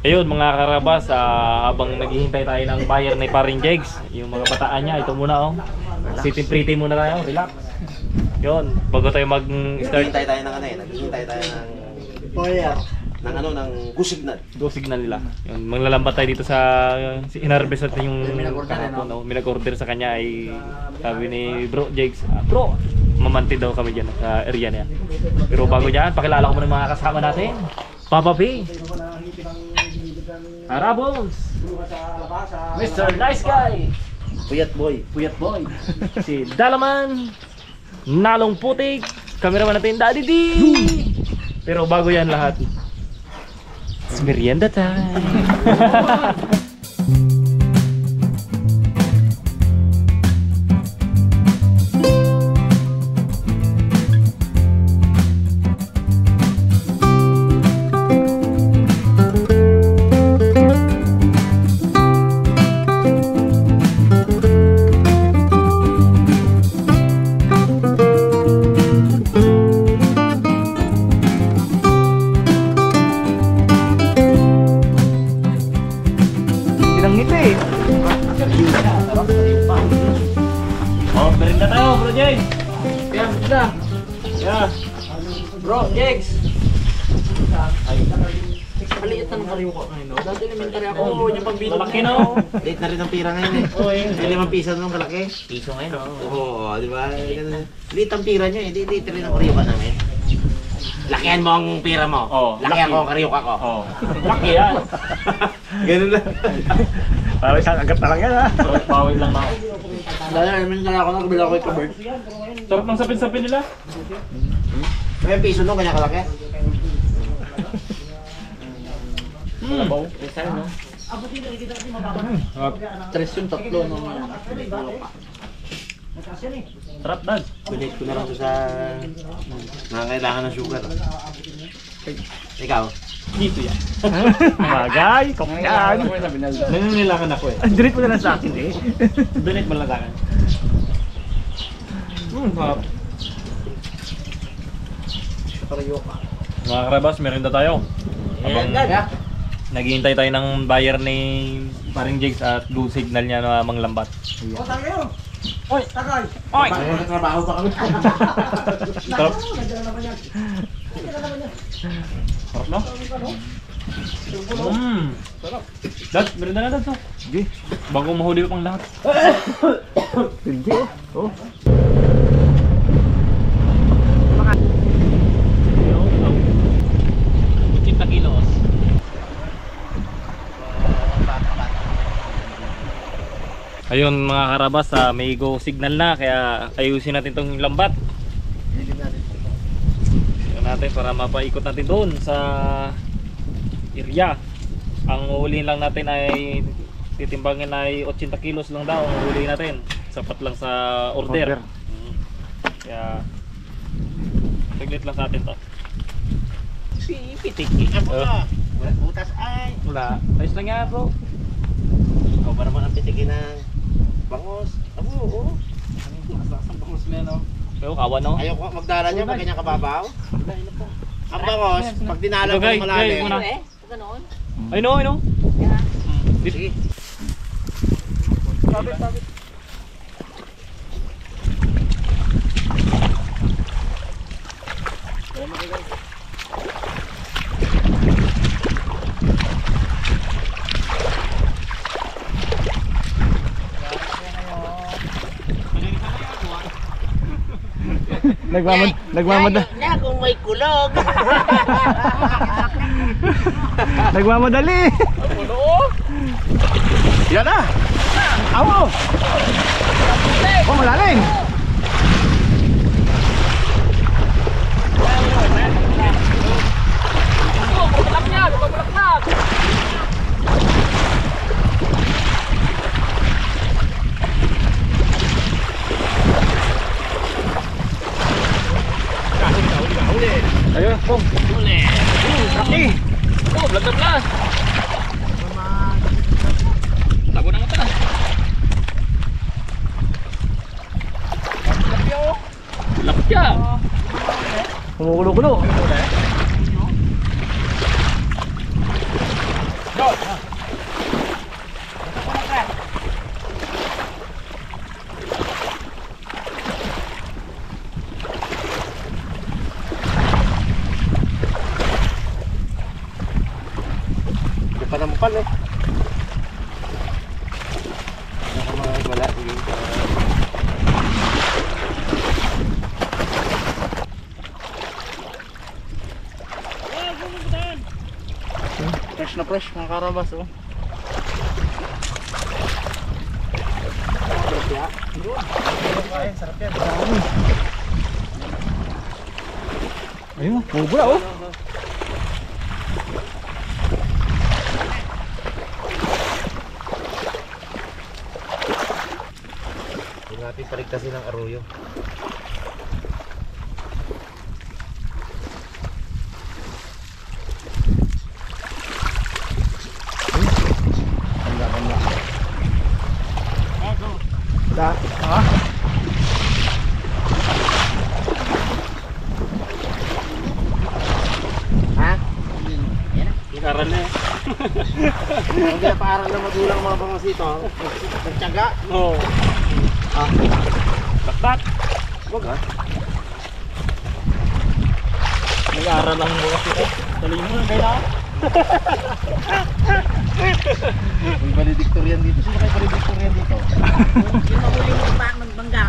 Ayun mga karabas, ah, habang naghihintay tayo ng buyer ni Paring Jegs, yung mga bataan niya, ito muna oh. Sitting pretty muna tayo, relax. Yun, bago tayo mag-start, Naghihintay tayo ng ano eh, naghihintay tayo ng Fire. ng ano, ng gusignal. do signal nila. Yun, maglalambat tayo dito sa si inarbes natin yung kahapon, no? May nag-order sa kanya ay sabi ni Bro Jegs, ah, Bro, mamanti daw kami dyan sa area niya. Pero bago dyan, pakilala ko muna ng mga kasama natin. Papa P. Arabos. Mr. Nice Guy. Puyat boy. Puyat Boy. si Dalaman. Nalong Putik. Kameraman natin, Daddy D. Pero bago yan lahat, it's merienda time. Oh, merienda tayo, Bro Jegs. Yeah, merienda. Yeah. Bro, Jegs. Maliit na ng kariyo ko ngayon. Dati elementary ako, oh, yung pambili. Malaki no? Late na rin ang pira ngayon eh. Oo, eh. May limang piso nung kalaki. Piso ngayon, oh. Oo, di ba? Late ang pira niya eh. Late rin ang karyoka namin. Lakihan mo ang pira mo. Oo, Lakihan laki. ko ang karyoka ko. Oh. Laki yan. Ganun lang. Para isang agad na lang yan ha. Bawal lang ako. Dati elementary ako, nakabila ko yung kabert. Sarap ng sapin-sapin nila. May piso nung kanya kalaki. Mm. Tres yung tatlo nung Sarap dad. Donate ko na lang sa nangangailangan ng sugar. Ikaw? Dito yan. Magay, kopyan. Naninilangan ako eh. Ang direct mo na lang sa akin eh. Donate mo lang sa akin. Mm, sarap. Mga karabas, meron na tayo. Habang naghihintay tayo ng buyer ni Paring Jigs at blue signal niya na manglambat. Oy! Oy! Trabaho pa kami. Sarap. Sarap no? Mmm! Sarap. Dad, meron na dad. oh. Sige. Bago mahuli ko pang lahat. Hindi oh. Oh. Ayun mga karabas, ah, may go signal na kaya ayusin natin tong lambat. Natin para mapaikot natin doon sa area. Ang uhulihin lang natin ay titimbangin ay 80 kilos lang daw ang uhulihin natin. Sapat lang sa order. Order. Mm. Kaya saglit lang sa atin to. Si Pitiki. Oh. Butas ay. Wala. Ayos lang yan bro. Ikaw ba naman ang pitiki ng bangos? Abo, oo. Pero kawan no? Ayaw ko magdala niya pag ganyan kababaw. Ang bangos, pag dinala Ito, mo guys, ng malalim. Eh, ganoon. Ay no, ay no. Sige. Nagmamad, nagmamad, na kung may kulog. nagmamadali. Yan na. Awo. Oh, malalim. Ayun, pong. Laki. Oh, vlog na vlog. Tago na mata. Lapya. Kumukulo-kulo. Hindi pa nampal eh. Baka mga wala. Sige. Fresh mga karabas oh. Ayun, bubula oh. Huwag natin paligtasin ng aruyo. Da, ha? Ha? Nag-aral na eh. Ang pinapaaral ng bangas dito. Nagtyaga. Oo. Ah. Taktak. Wag ha. Nag-aaral lang mo kasi. Dali mo lang kaya. May valedictorian dito. Sino kayo valedictorian dito? Yung mahuli mo pa ng bangga.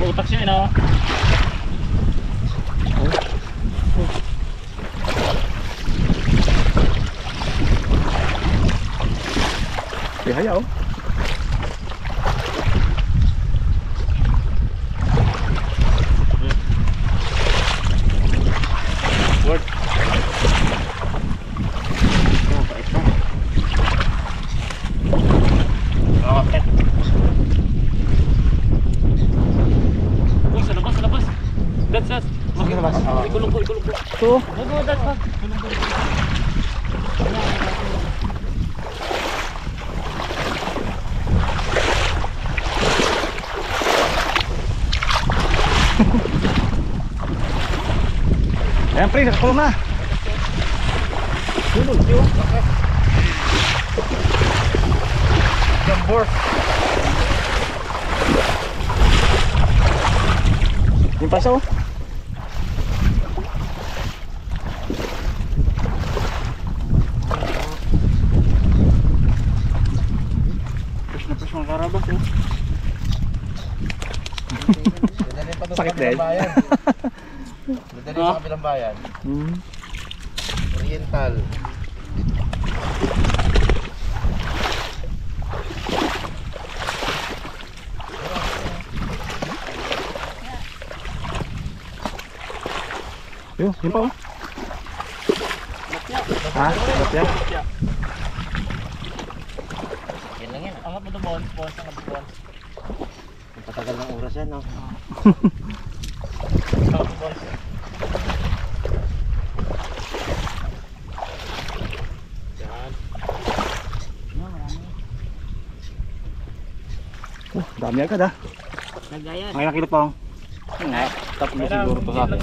Utak siya, no? Kaya oh. Thì thấy không? Ayan pre, nakakulong na. Jambor. Yung oh. Fresh na fresh mga karabas oh. Doon Sakit sa bayan. Dadalhin sa kabilang bayan. Hmm. Oriental. Yun, yun pa oh. Ha? Lapya? Yan lang yan. Angat mo ito, Bons. Bons, angat mo, patagal ng oras yan, no? Angat mo, Bons. Yan. Oh, dami agad ah. Nagayan. Ngayon nakilot pa oh. Tatlo siguro to sa akin.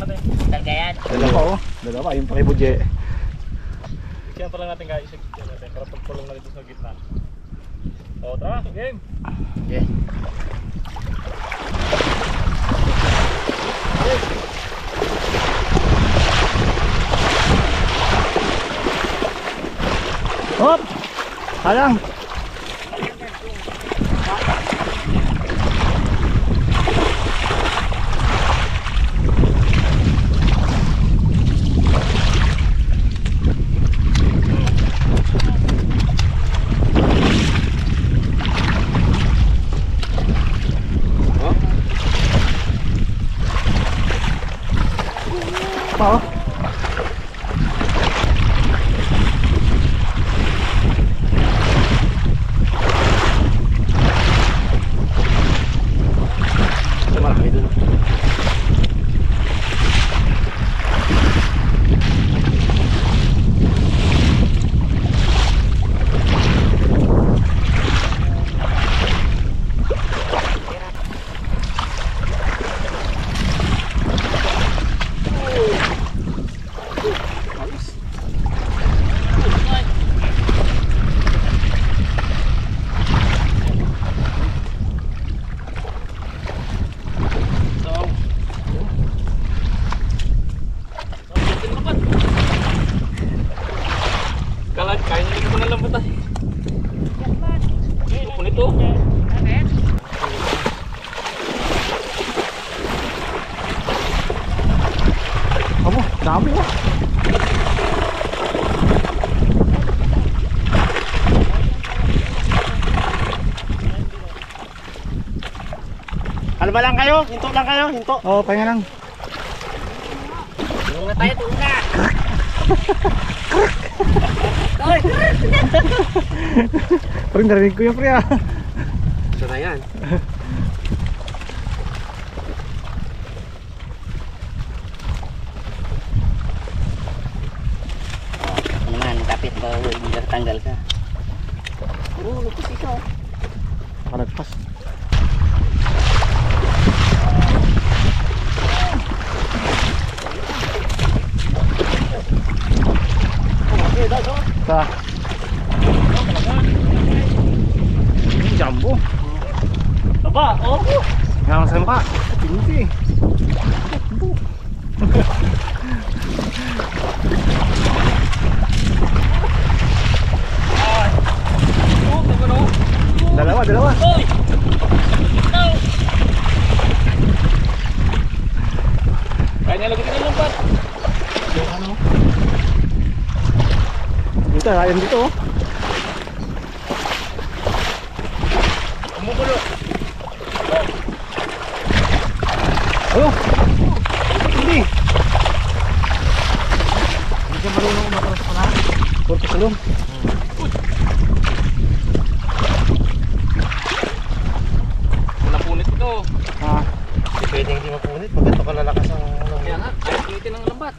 Nagayan. Dalawa oh. Dalawa, yung pa kay Budje. Siyan pa lang natin guys. Siyan natin. Para pagpulong na dito sa gitna. O, tara. Game. Yeah. Hop! Halang! Pa kayo? Hinto lang kayo, hinto. Oh, pahinga lang. Tulong na tayo, tulong na. Pre, narinig ko yun pre ah. Ito na yan. Ano naman, kapit ba hindi ka tanggal ka? Puro lupos ikaw. Aba, oh. Nga sa mukha. Tindi. Oh, naman oh. Dalawa, dalawa. Oy! No! Kaya niya lagutin ng lambat. Dito, ayun dito oh. Kumukulo. Oh. Hindi. Ka marunong umatras pa na. Puro pasalong. Napunit ito. Ah, Hindi pwede hindi mapunit. Pag ito kalalakas ang... Kaya nga, kaya pilitin ng lambat.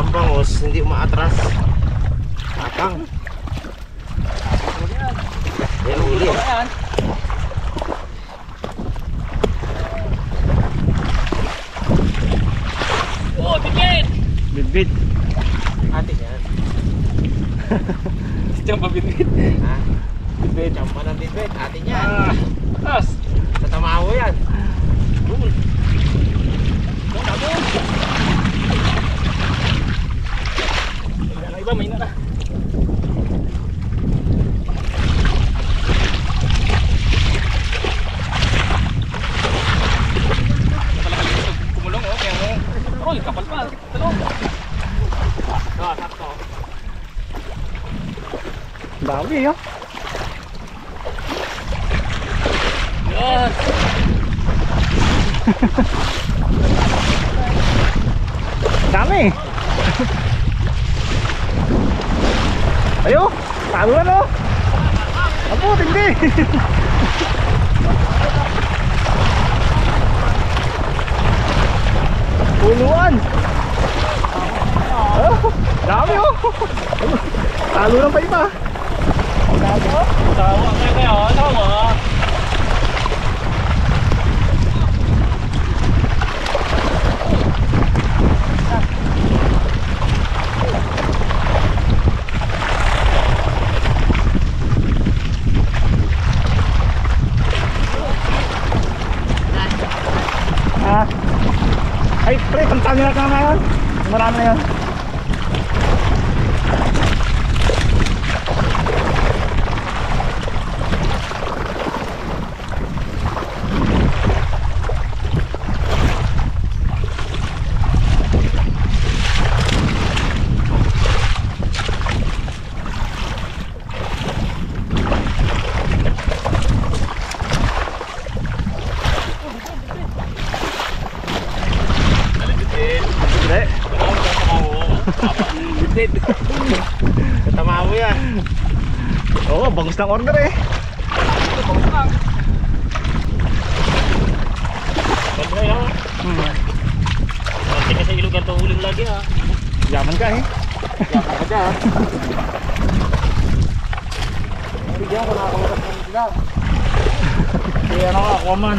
Ang bangos, hindi umaatras. Atang. Ayan. Oh, bigit! bit-bit. Atin yan. Diyan pa bigit. Ha? Bibet. Champa ng bibet. Atin yan. Ah, tas. Sa tamaho yan. Doon, doon. Ang iba, may na. Kumulong, oh. Kaya Oy, kapal pa. Talong. Ah, sakto. Dami oh. Yan. Dami. Ayo, talo na no. Apo, tindi. Puluan. Oh, dami oh. Talo lang pa iba. Tawa ka kaya, tawa. Ah. Ay, pre, pantalo na ka ngayon. Marami na yan. Hindi. Sa tamaho yan. Oo, bangus ng order eh. Ganda yan. Hmm. Hindi kasi ilog ang uling lagi ha. Yaman ka eh. Yata ka dyan. Bigyan ko nakakamutas ng sila. Kaya ano ka, Aquaman.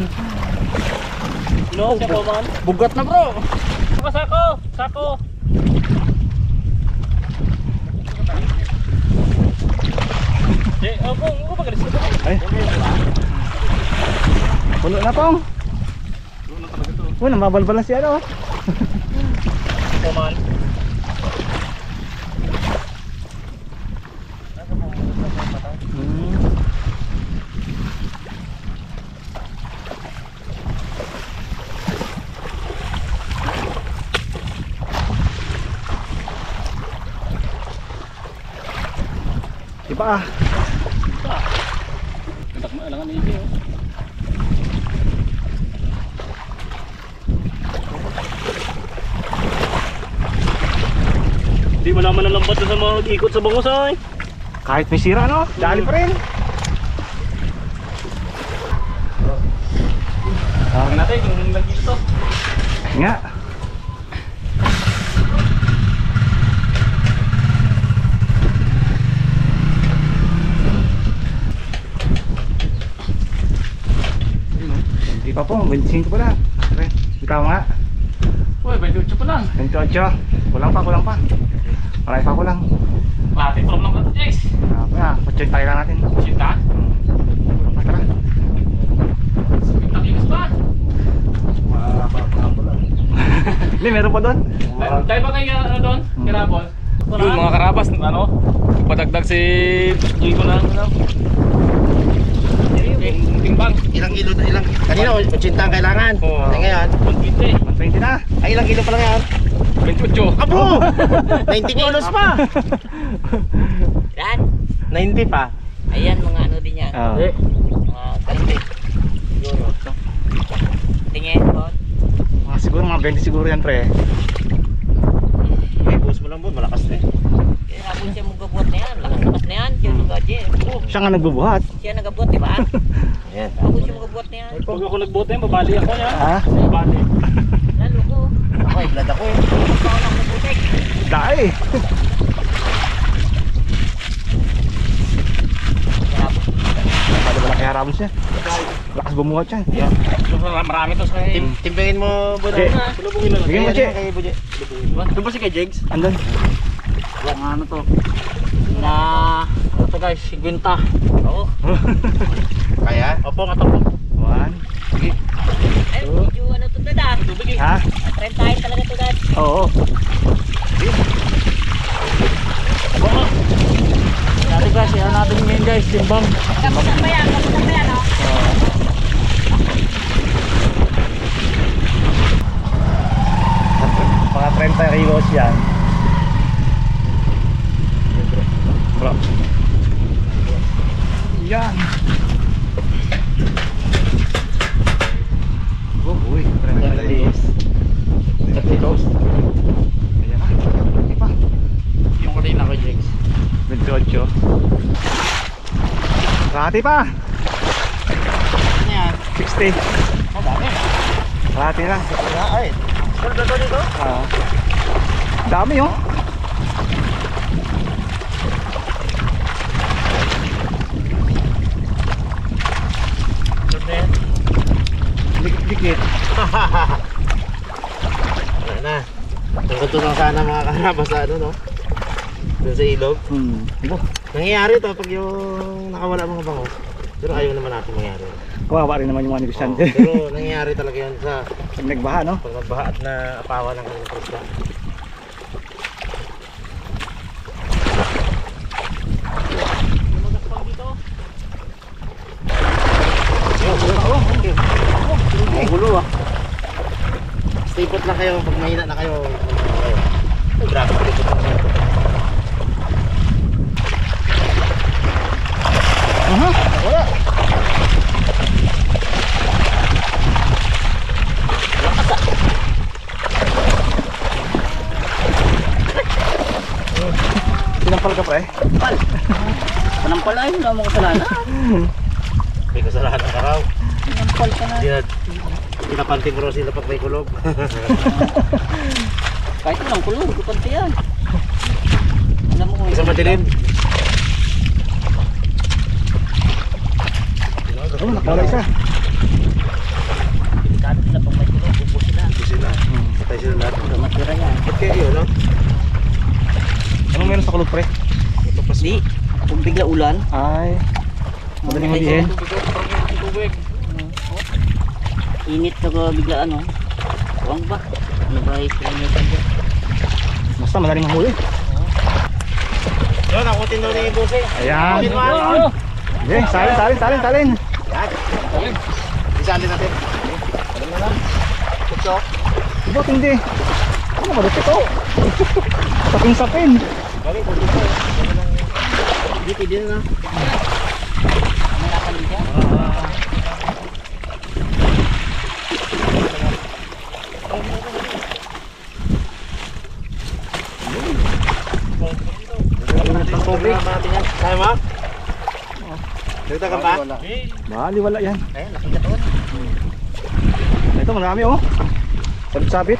No, siya po man. Bugat na bro. Sako, sako, sako. Eh, ako, ako pa galis. Ay. Puno na pong. Oh, namabalbal na si ano. Kuman. Hmm. Iba ah. Tatak mo lang ni Iyo. Hindi mo naman ang lambat na sa mga ikot sa bangus ay. Kahit may sira no, dali pa rin. Tingnan natin kung lagi ito. Nga. Hindi pa po, 25 pa lang. Ikaw nga. Uy, 28 pa lang. 28. Kulang pa, kulang pa. Marami pa kulang. Pati from ng Brother Jex. Ah, kaya, putsin tayo lang natin. Sinta. Hmm. Kulang pa, tara. 50 kilos pa. Hindi, meron pa doon. Dahil ba kayo ano doon? Kirabol? Yun mga karabas, ano? Padagdag si Joy ko na ano? Timbang. Ilang kilo na ilang? Kanina, 80 ang kailangan. Oo. Eh, ngayon, 120. 120 na. ay ilang kilo pa lang yan? 28. Abo! 90 kilos pa! Yan. 90 pa. Ayan mga ano din yan. Ah. Mga kalite. Siguro. Tingin po. Mga siguro mga 20 siguro yan pre. Eh, buhos mo lang po, malakas na eh. Hapon siya magabuhat na yan. Lakas-lakas na yan. Siya nagaje. Oh, Siya nga nagbubuhat. siya nagabuhat, di ba? Ayan. Hapon siya magabuhat na yan. Pag ako nagbote, babali ako niya. Ha? Babali. Lalo ko. Ako, eh, blood ako lang nabutek. Dai. Paano ba kaya harapon siya? Lakas bumuhat siya. Yeah. Marami to sa Tim timbangin mo, Budo. Okay. Sulubungin na lang. Bigyan mo, Buje. Doon ba si kay Jegs? Andun. Yung ano to? Na, ano to guys, 50. Oo. Kaya? Opo, nga to po. One. Medyo ano to dad. Tubig eh. Ha? Trentahin talaga to dad. Oo. Dati guys, yan natin ngayon guys, timbang. Kapusan pa yan, kapusan pa yan, oh. Mga 30 kilos yan. Bro. Yan. Oh, uy. 30 kilos. 30 kilos. Ayan na. Hindi pa. Yung kanina ko Jegs. 28. Rati pa. Ano yan? 60. Oh, dami. Rati. Wala, ay. Sure, dito dito? Ah. Dami oh. Sure na yan. Dikit-dikit. Wala na. Tungkol lang sana mga karabas sa ano, no? Doon sa ilog. Hmm. Ibo. Nangyayari to pag yung nakawala mga bango. Pero ayaw naman natin mangyari. Kawawa rin naman yung mga Oo, negosyante. pero nangyayari talaga yun sa Pag nagbaha no? pag nagbaha at na apawa ng kanilang presya. Gulo ah. Put lang kayo pag mahina na kayo. kayo. Oh, grabe pala ito. Aha. Wala. Sinampal ka pre? Panampal ay, wala mo kasalanan. May kasalanan ka raw. Panampal ka na. Hindi na pinapanting ko raw sila pag may kulog. Kahit walang kulong, kukunti yan. Alam mo kung Isang madilim. Oh, nakawala isa. Delikado sila pag may kulong, upo sila. Ito sila. Patay sila lahat. Ito matira yan. Ba't kaya yun, no? Anong meron sa kulog pre? Di, kung bigla ulan, Ay. Madaling mabihin. Tubig, tubig. Init na ko bigla ano. Huwag ba? Ano ba yung pinag Basta madaling mahuli. Yun, ako tindaw ni Bose. Ayan. Ano? Okay, salin, salin, salin, salin. Yan. Isalin natin. Alam mo lang. Tuksok. Ba't hindi? Ano malupit oh? Sapin-sapin. Galing, kung dito. Dito din na. Tubig. Kaya mo? Dito ka ba? Bali, wala yan. Ayun, nakita ko. Ito, marami oh. Sabit-sabit.